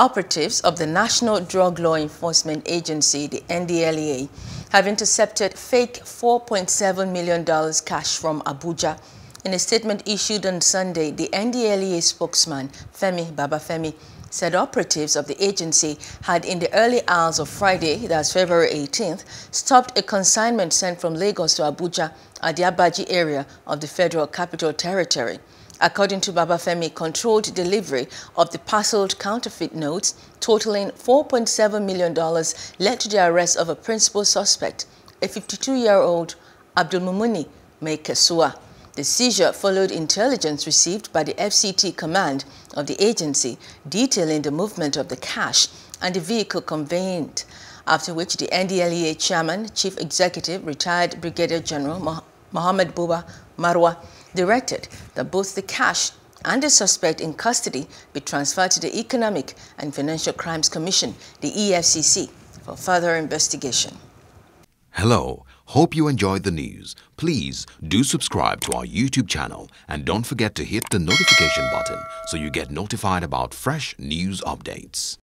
Operatives of the National Drug Law Enforcement Agency, the NDLEA, have intercepted fake $4.7 million cash from Abuja. In a statement issued on Sunday, the NDLEA spokesman, Femi Babafemi, said operatives of the agency had in the early hours of Friday, that's February 18th, stopped a consignment sent from Lagos to Abuja at the Abaji area of the Federal Capital Territory. According to Babafemi, controlled delivery of the parceled counterfeit notes totaling $4.7 million led to the arrest of a principal suspect, a 52-year-old Abdulmumuni Meikesua. The seizure followed intelligence received by the FCT command of the agency detailing the movement of the cash and the vehicle conveyed, after which the NDLEA chairman, chief executive, retired Brigadier General Mohammed Buba Marwa, directed that both the cash and the suspect in custody be transferred to the Economic and Financial Crimes Commission, the EFCC, for further investigation. Hello. Hope you enjoyed the news. Please do subscribe to our YouTube channel and don't forget to hit the notification button so you get notified about fresh news updates.